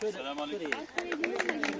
Şöyle, şuraya.